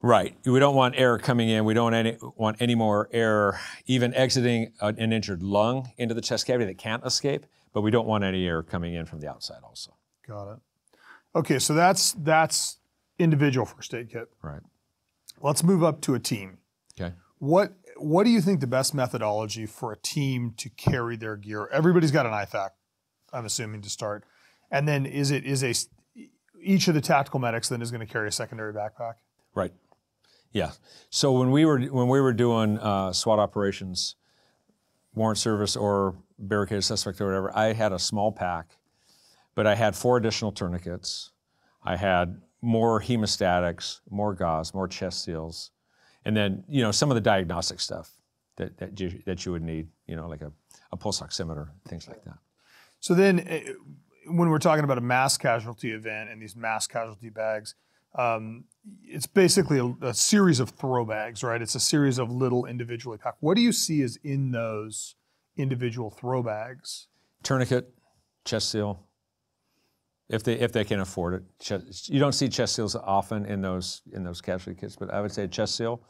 Right. We don't want air coming in. We don't any, want any more air even exiting an injured lung into the chest cavity that can't escape, but we don't want any air coming in from the outside also. Got it. Okay, so that's that's individual first aid kit. Right. Let's move up to a team. Okay. What what do you think the best methodology for a team to carry their gear? Everybody's got an IFAK, I'm assuming to start. And then is it is a each of the tactical medics then is going to carry a secondary backpack? Right. Yeah. So when we were when we were doing uh, SWAT operations, warrant service or barricaded suspect or whatever, I had a small pack, but I had four additional tourniquets. I had more hemostatics, more gauze, more chest seals, and then you know some of the diagnostic stuff that that you, that you would need, you know, like a, a pulse oximeter, things like that. So then, eh, when we're talking about a mass casualty event and these mass casualty bags, um, it's basically a, a, series of throw bags, right? It's a series of little individually packed. What do you see as in those individual throw bags? Tourniquet, chest seal, if they if they can afford it. You don't see chest seals often in those in those casualty kits, but I would say chest seal.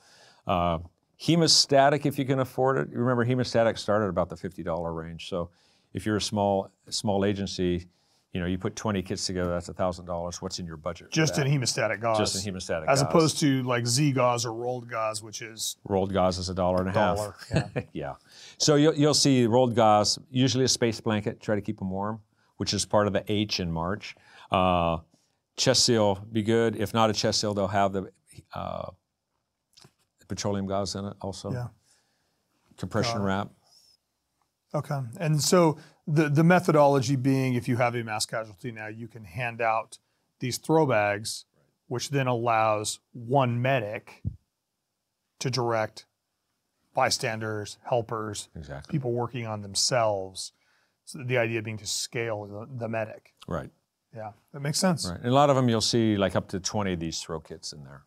Uh, hemostatic, if you can afford it. Remember, hemostatic started about the fifty dollar range. So, if you're a small small agency, you know, you put 20 kits together, that's $1,000. What's in your budget? Just in hemostatic gauze. Just in hemostatic As gauze. opposed to like Z gauze or rolled gauze, which is. Rolled gauze is a dollar and a half. Yeah. yeah. So you'll, you'll see rolled gauze, usually a space blanket, try to keep them warm, which is part of the H in MARCH. Uh, chest seal, be good. If not a chest seal, they'll have the uh, petroleum gauze in it also. Yeah. Compression wrap. Okay. And so the, the methodology being if you have a mass casualty now, you can hand out these throw bags, which then allows one medic to direct bystanders, helpers, exactly. people working on themselves. So the idea being to scale the, the medic. Right. Yeah, that makes sense. Right. And a lot of them you'll see like up to 20 of these throw kits in there.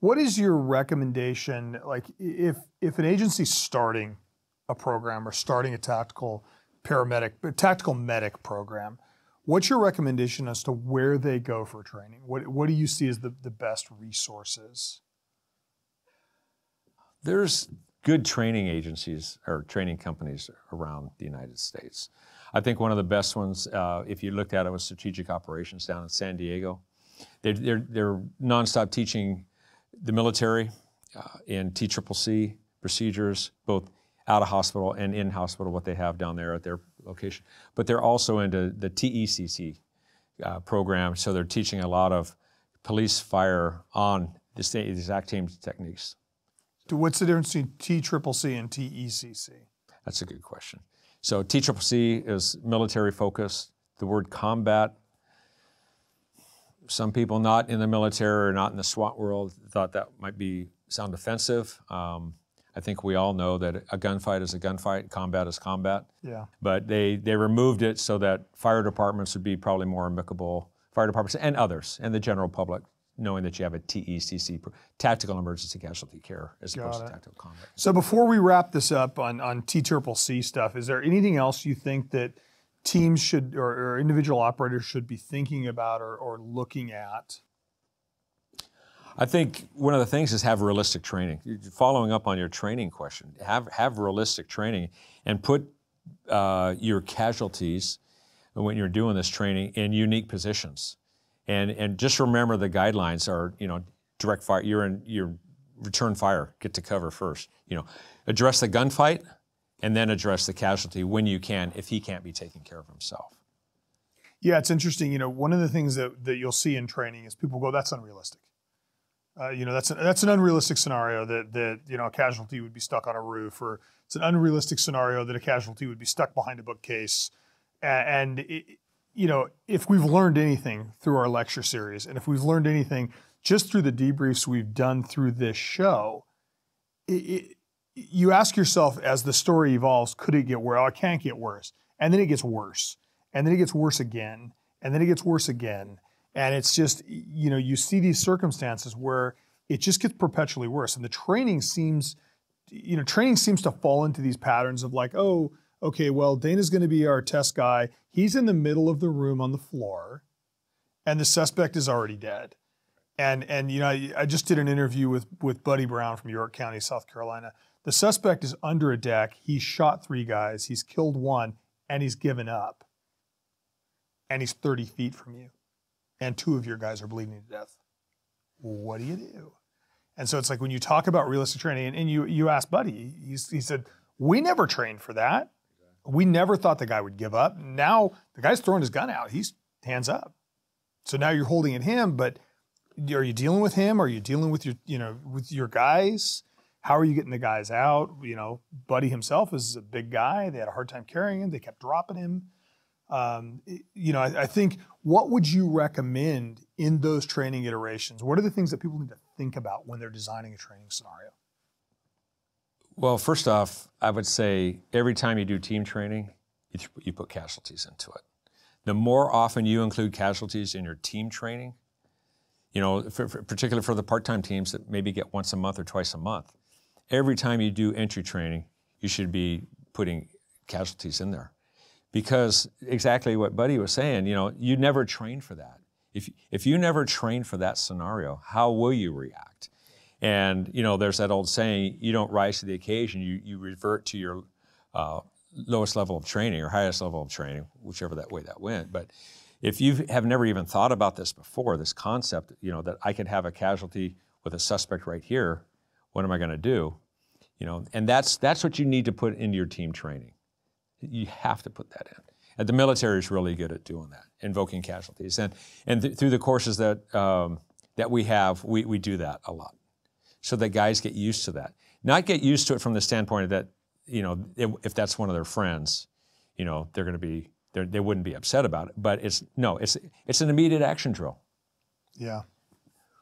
What is your recommendation? Like if if an agency's starting a program or starting a tactical paramedic, tactical medic program. What's your recommendation as to where they go for training? What, what do you see as the, the best resources? There's good training agencies or training companies around the United States. I think one of the best ones, uh, if you looked at it, was Strategic Operations down in San Diego. They're, they're, they're nonstop teaching the military uh, in TCCC procedures, both out of hospital and in hospital, what they have down there at their location. But they're also into the TECC uh, program, so they're teaching a lot of police fire on the exact same techniques. What's the difference between TCCC and TECC? That's a good question. So TCCC is military focused. The word combat, some people not in the military or not in the SWAT world thought that might be sound offensive. Um, I think we all know that a gunfight is a gunfight, combat is combat. Yeah. But they, they removed it so that fire departments would be probably more amicable, fire departments and others, and the general public, knowing that you have a TECC, Tactical Emergency Casualty Care, as Got opposed it. to tactical combat. So before we wrap this up on, on TCCC stuff, is there anything else you think that teams should or, or individual operators should be thinking about or, or looking at? I think one of the things is have realistic training. Following up on your training question, have have realistic training and put uh, your casualties when you're doing this training in unique positions, and and just remember the guidelines are you know direct fire. You're in your return fire. Get to cover first. You know, address the gunfight, and then address the casualty when you can if he can't be taking care of himself. Yeah, it's interesting. You know, one of the things that, that you'll see in training is people go, "That's unrealistic." Uh, you know, that's a, that's an unrealistic scenario that that you know a casualty would be stuck on a roof, or it's an unrealistic scenario that a casualty would be stuck behind a bookcase. And it, you know, if we've learned anything through our lecture series, and if we've learned anything just through the debriefs we've done through this show, it, it, you ask yourself as the story evolves, could it get worse? Oh, it can't get worse, and then it gets worse, and then it gets worse again, and then it gets worse again. And it's just, you know, you see these circumstances where it just gets perpetually worse. And the training seems, you know, training seems to fall into these patterns of like, oh, okay, well, Dana's going to be our test guy. He's in the middle of the room on the floor, and the suspect is already dead. And and you know, I, I just did an interview with with Buddy Brown from York County, South Carolina. The suspect is under a deck. He's shot three guys. He's killed one, and he's given up. And he's 30 feet from you and two of your guys are bleeding to death. What do you do? And so it's like when you talk about realistic training, and, and you you ask Buddy, he said, we never trained for that. We never thought the guy would give up. Now the guy's throwing his gun out. He's hands up. So now you're holding at him, but are you dealing with him? Are you dealing with your you know with your guys? How are you getting the guys out? You know, Buddy himself is a big guy. They had a hard time carrying him. They kept dropping him. Um, you know, I, I, think what would you recommend in those training iterations? What are the things that people need to think about when they're designing a training scenario? Well, first off, I would say every time you do team training, you, put casualties into it. The more often you include casualties in your team training, you know, for, for, particularly for the part-time teams that maybe get once a month or twice a month, every time you do entry training, you should be putting casualties in there because exactly what Buddy was saying, you know, you never train for that. If, if you never train for that scenario, how will you react? And, you know, there's that old saying, you don't rise to the occasion, you, you revert to your uh, lowest level of training or highest level of training, whichever that way that went. But if you have never even thought about this before, this concept, you know, that I could have a casualty with a suspect right here, what am I going to do? You know, and that's that's what you need to put into your team training. You have to put that in. And the military is really good at doing that, invoking casualties. And, and th- through the courses that, um, that we have, we, we do that a lot. So that guys get used to that. Not get used to it from the standpoint of that, you know, if, that's one of their friends, you know, they're going to be, they're, they wouldn't be upset about it. But it's, no, it's, it's an immediate action drill, Yeah,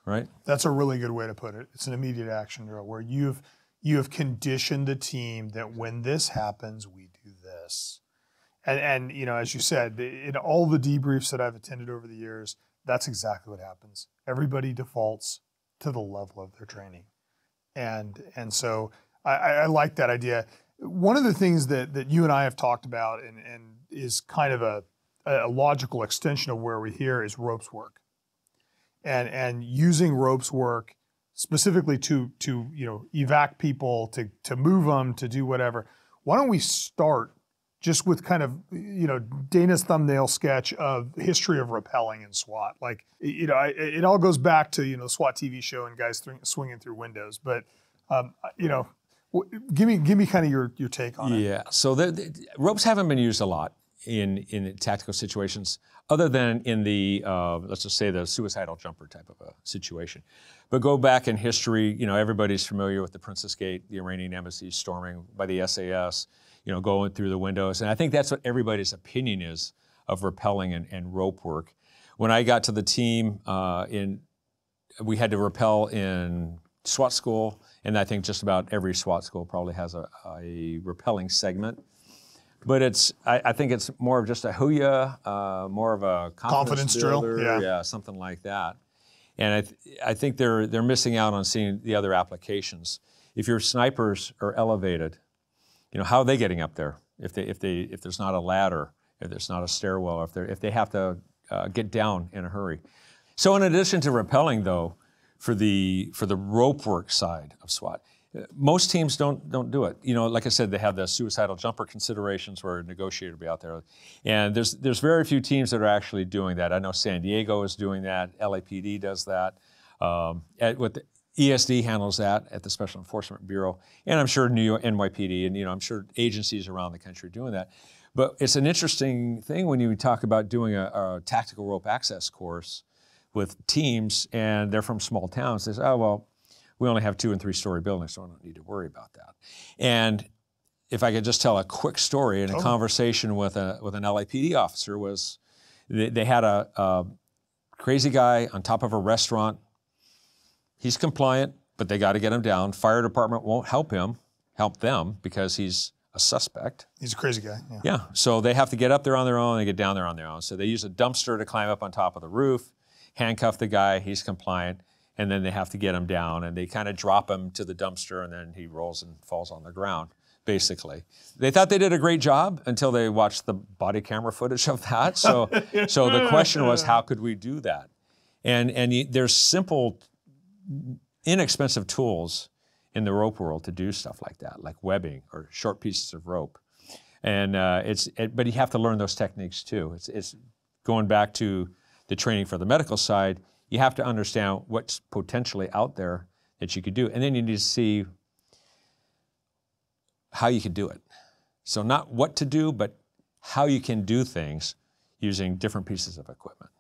right? that's a really good way to put it. It's an immediate action drill where you've you have conditioned the team that when this happens, we do this. And, and you know, as you said, in all the debriefs that I've attended over the years, that's exactly what happens. Everybody defaults to the level of their training, and and so I, I like that idea. One of the things that that you and I have talked about and, and is kind of a a logical extension of where we hear is ropes work, and and using ropes work specifically to to you know evac people to to move them to do whatever. Why don't we start just with kind of you know Dana's thumbnail sketch of history of rappelling in SWAT. Like you know, it all goes back to you know the SWAT TV show and guys th- swinging through windows. But um, you know, give me give me kind of your your take on it. Yeah. So the, the, ropes haven't been used a lot in in tactical situations, other than in the uh, let's just say the suicidal jumper type of a situation. But go back in history, you know, everybody's familiar with the Princes Gate, the Iranian embassy storming by the SAS, you know, going through the windows, and I think that's what everybody's opinion is of rappelling and, and rope work. When I got to the team uh, in, we had to rappel in SWAT school, and I think just about every SWAT school probably has a, a rappelling segment. But it's, I, I, think it's more of just a hooyah, uh, more of a confidence, confidence drill, yeah. yeah, something like that. And I, th- I think they're they're missing out on seeing the other applications. If your snipers are elevated, you know how are they getting up there? If they if they if there's not a ladder, if there's not a stairwell, if they if they have to uh, get down in a hurry. So in addition to rappelling, though, for the for the rope work side of SWAT. Most teams don't don't do it. You know, like I said, they have the suicidal jumper considerations where a negotiator will be out there, and there's there's very few teams that are actually doing that. I know San Diego is doing that. LAPD does that. Um, at, the ESD handles that at the Special Enforcement Bureau, and I'm sure New York NYPD, and you know I'm sure agencies around the country are doing that. But it's an interesting thing when you talk about doing a, a tactical rope access course with teams and they're from small towns. They say, oh, well, we only have two and three story buildings, so I don't need to worry about that. And if I could just tell a quick story in a oh. conversation with, a, with an LAPD officer was they, they had a, a crazy guy on top of a restaurant. He's compliant, but they got to get him down. Fire department won't help him, help them because he's a suspect. He's a crazy guy. Yeah. yeah. So they have to get up there on their own. They get down there on their own. So they use a dumpster to climb up on top of the roof handcuff the guy, he's compliant, and then they have to get him down and they kind of drop him to the dumpster and then he rolls and falls on the ground basically. They thought they did a great job until they watched the body camera footage of that. So, so the question was, how could we do that? And and there's simple, inexpensive tools in the rope world to do stuff like that, like webbing or short pieces of rope. And uh, it's, it, but you have to learn those techniques too. It's, it's going back to the training for the medical side, you have to understand what's potentially out there that you could do. And then you need to see how you could do it. So, not what to do, but how you can do things using different pieces of equipment.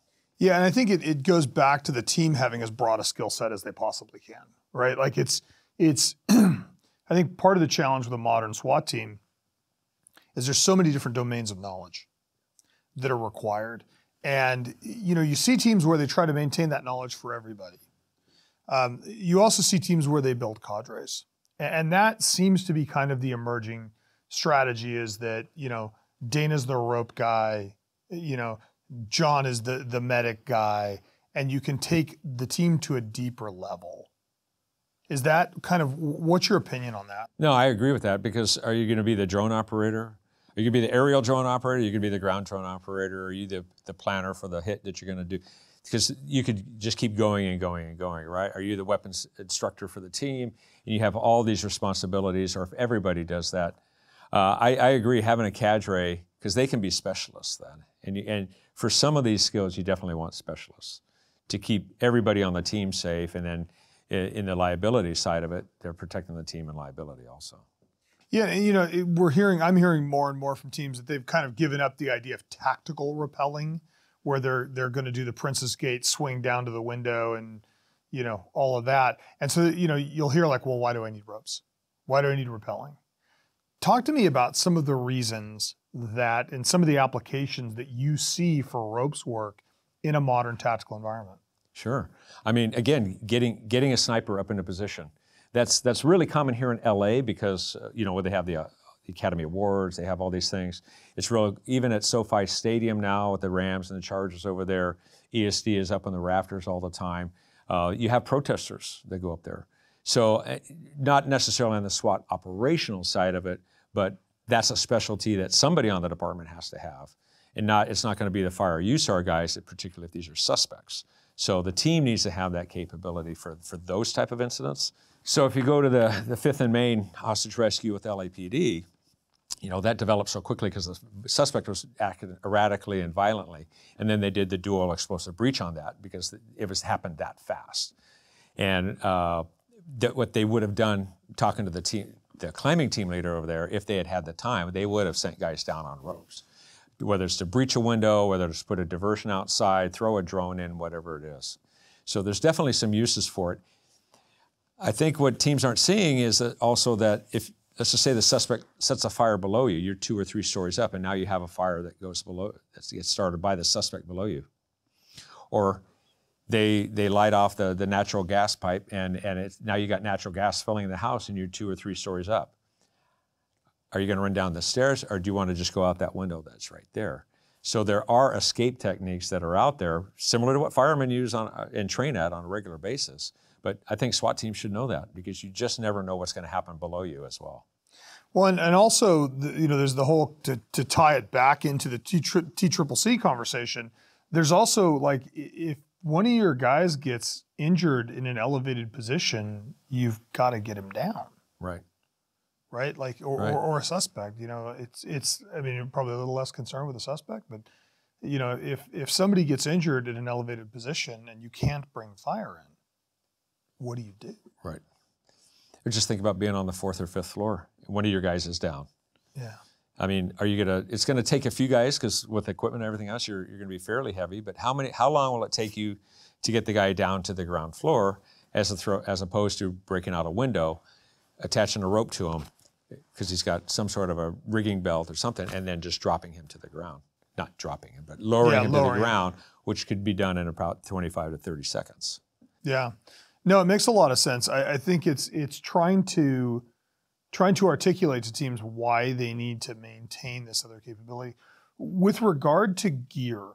Yeah, and I think it, it goes back to the team having as broad a skill set as they possibly can, right? Like it's, it's, I think part of the challenge with a modern SWAT team is there's so many different domains of knowledge that are required. And you know, you see teams where they try to maintain that knowledge for everybody. Um, you also see teams where they build cadres, and that seems to be kind of the emerging strategy. Is that you know Dana's the rope guy, you know Jon is the the medic guy, and you can take the team to a deeper level. Is that kind of what's your opinion on that? No, I agree with that because are you going to be the drone operator? Are you going to be the aerial drone operator? Are you going to be the ground drone operator? Are you the, the planner for the hit that you're going to do? Because you could just keep going and going and going, right? Are you the weapons instructor for the team? And you have all these responsibilities, or if everybody does that. Uh, I, I, agree, having a cadre, because they can be specialists then. And, you, and for some of these skills, you definitely want specialists to keep everybody on the team safe. And then in the liability side of it, they're protecting the team and liability also. Yeah, and you know, we're hearing, I'm hearing more and more from teams that they've kind of given up the idea of tactical rappelling, where they're they're going to do the Princes Gate swing down to the window and you know all of that. And so you know, you'll hear like, well, why do I need ropes? Why do I need rappelling? Talk to me about some of the reasons that and some of the applications that you see for ropes work in a modern tactical environment. Sure. I mean, again, getting getting a sniper up into position that's that's really common here in LA because uh, you know they have the, uh, Academy Awards, they have all these things. It's real even at SoFi Stadium now with the Rams and the Chargers over there. ESD is up on the rafters all the time. Uh, you have protesters that go up there. So uh, not necessarily on the SWAT operational side of it, but that's a specialty that somebody on the department has to have. and not it's not going to be the fire USAR guys, particularly if these are suspects. So the team needs to have that capability for, for those type of incidents. So if you go to the, the Fifth and Main hostage rescue with LAPD, you know, that developed so quickly because the suspect was acting erratically and violently. And then they did the dual explosive breach on that because it was happened that fast. And uh, th- what they would have done, talking to the team, the climbing team leader over there, if they had had the time, they would have sent guys down on ropes whether it's to breach a window, whether it's put a diversion outside, throw a drone in, whatever it is. So there's definitely some uses for it. I think what teams aren't seeing is that also that if, let's just say the suspect sets a fire below you, you're two or three stories up, and now you have a fire that goes below, that gets started by the suspect below you. Or they, they light off the, the natural gas pipe, and, and it's, now you got natural gas filling the house, and you're two or three stories up. Are you going to run down the stairs or do you want to just go out that window that's right there? So there are escape techniques that are out there, similar to what firemen use on, uh, and train at on a regular basis. But I think SWAT teams should know that because you just never know what's going to happen below you as well. Well, and, and also, the, you know, there's the whole, to, to tie it back into the T triple C conversation, there's also like, if one of your guys gets injured in an elevated position, you've got to get him down. Right right? Like, or, right. or, or, a suspect. You know, it's it's. I mean, you're probably a little less concerned with a suspect, but you know, if if somebody gets injured in an elevated position and you can't bring fire in, what do you do? Right. Or just think about being on the fourth or fifth floor. One of your guys is down. Yeah. I mean, are you gonna? It's gonna take a few guys because with equipment and everything else, you're you're gonna be fairly heavy. But how many? How long will it take you to get the guy down to the ground floor, as a throw, as opposed to breaking out a window, attaching a rope to him, because he's got some sort of a rigging belt or something, and then just dropping him to the ground. Not dropping him, but lowering yeah, him lowering to the ground, which could be done in about 25 to 30 seconds. Yeah. No, it makes a lot of sense. I, I think it's it's trying to trying to articulate to teams why they need to maintain this other capability. With regard to gear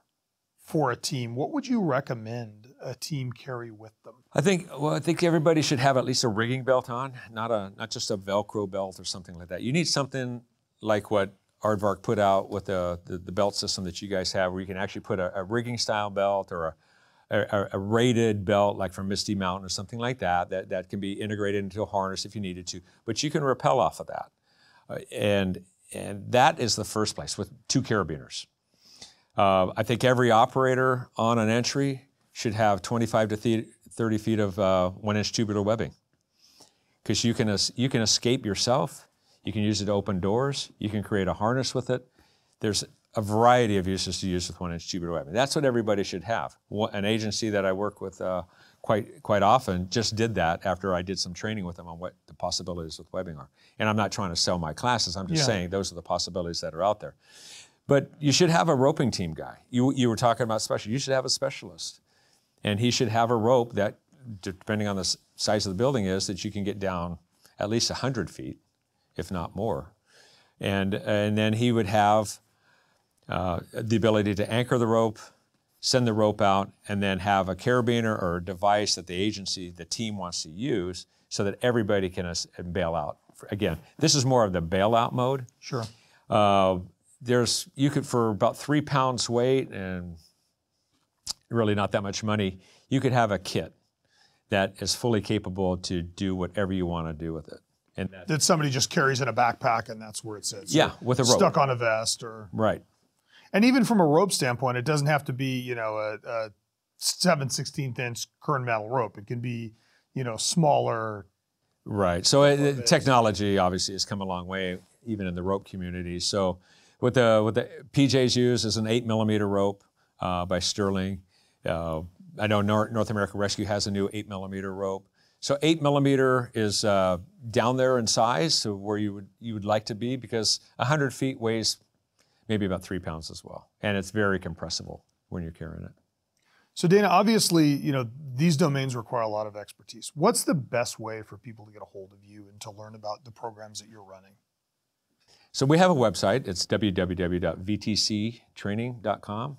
for a team, what would you recommend a team carry with them? I think well, I think everybody should have at least a rigging belt on, not a not just a Velcro belt or something like that. You need something like what Aardvark put out with the, the, the belt system that you guys have, where you can actually put a, a rigging style belt or a a, a, rated belt like from Misty Mountain or something like that, that that can be integrated into a harness if you needed to. But you can rappel off of that, uh, and and that is the first place with two carabiners. Uh, I think every operator on an entry should have 25 to 30 feet of uh, one inch tubular webbing. Because you can, you can escape yourself, you can use it to open doors, you can create a harness with it. There's a variety of uses to use with one inch tubular webbing. That's what everybody should have. An agency that I work with uh, quite, quite often just did that after I did some training with them on what the possibilities with webbing are. And I'm not trying to sell my classes, I'm just yeah. saying those are the possibilities that are out there. But you should have a roping team guy. You, you were talking about special. You should have a specialist and he should have a rope that, depending on the size of the building, is that you can get down at least 100 feet, if not more. And, and then he would have uh, the ability to anchor the rope, send the rope out, and then have a carabiner or a device that the agency, the team wants to use so that everybody can bail out. Again, this is more of the bailout mode. Sure. Uh, there's, you could, for about three pounds weight and really not that much money, you could have a kit that is fully capable to do whatever you want to do with it. And that, that somebody just carries in a backpack and that's where it sits. Yeah, with a rope. Stuck on a vest or. Right. And even from a rope standpoint, it doesn't have to be, you know, a, a 7 16th inch kernmantle rope. It can be, you know, smaller. Right. So it, technology obviously has come a long way, even in the rope community. So what the, what the PJs use is an 8 millimeter rope uh, by Sterling. Uh, I know North, North American Rescue has a new 8 millimeter rope. So 8 millimeter is uh, down there in size, so where you would, you would like to be, because 100 feet weighs maybe about three pounds as well. And it's very compressible when you're carrying it. So Dana, obviously, you know, these domains require a lot of expertise. What's the best way for people to get a hold of you and to learn about the programs that you're running? So we have a website. It's www.vtctraining.com.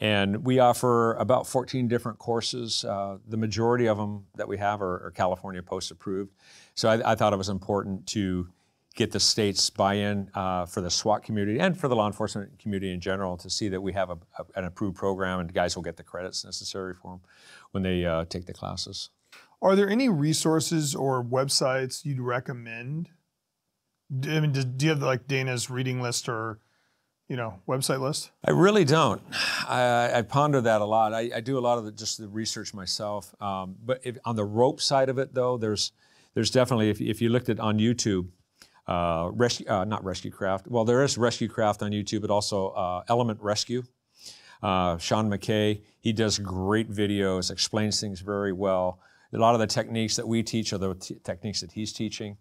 And we offer about 14 different courses. Uh, the majority of them that we have are, are California POST approved. So I, I, thought it was important to get the state's buy-in uh, for the SWAT community and for the law enforcement community in general to see that we have a, a, an approved program and guys will get the credits necessary for them when they uh, take the classes. Are there any resources or websites you'd recommend? I mean, do, do you have like Dana's reading list or, you know, website list? I really don't. I, I ponder that a lot. I, I, do a lot of the, just the research myself. Um, but if, on the rope side of it, though, there's there's definitely if, if you looked at on YouTube, uh, rescue, uh, not Rescue Craft. Well, there is Rescue Craft on YouTube, but also uh, Element Rescue. Uh, Sean McKay, he does great videos, explains things very well. A lot of the techniques that we teach are the techniques that he's teaching.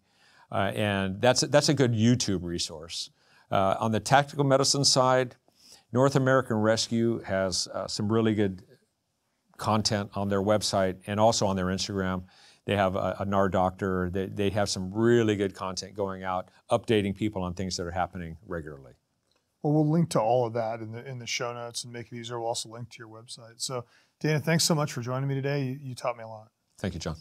Uh, and that's, that's a good YouTube resource. Uh, on the tactical medicine side, North American Rescue has some really good content on their website and also on their Instagram. They have a, a NAR doctor. They, they have some really good content going out, updating people on things that are happening regularly. Well, we'll link to all of that in the in the show notes and make it easier. We'll also link to your website. So, Dana, thanks so much for joining me today. You, you taught me a lot. Thank you, Jon.